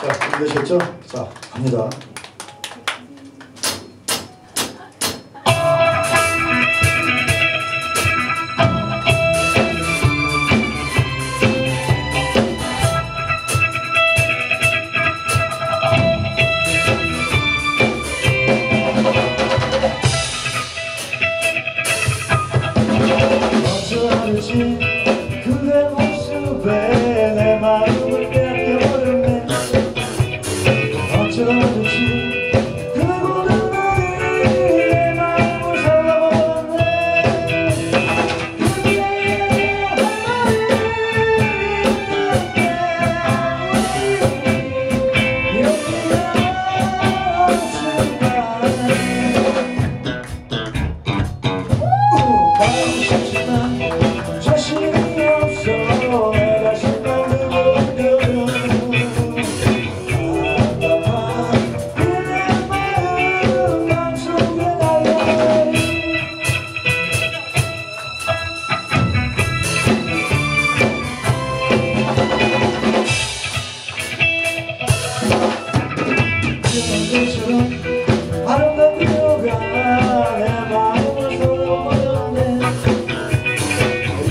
자, 준비되셨죠? 자, 갑니다. Thank you.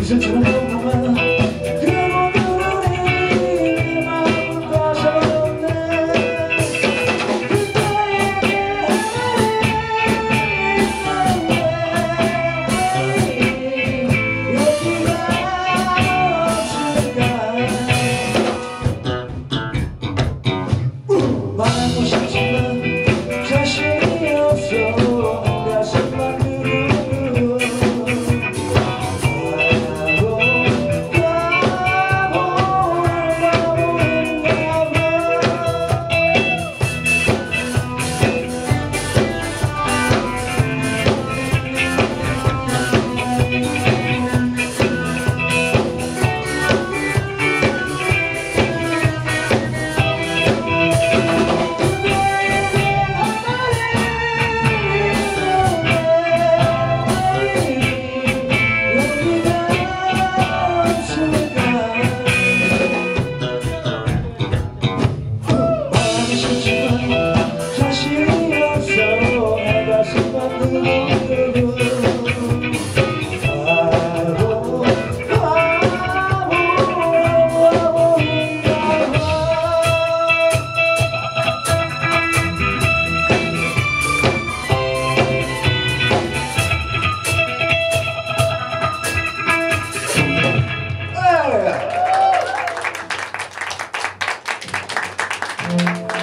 Życie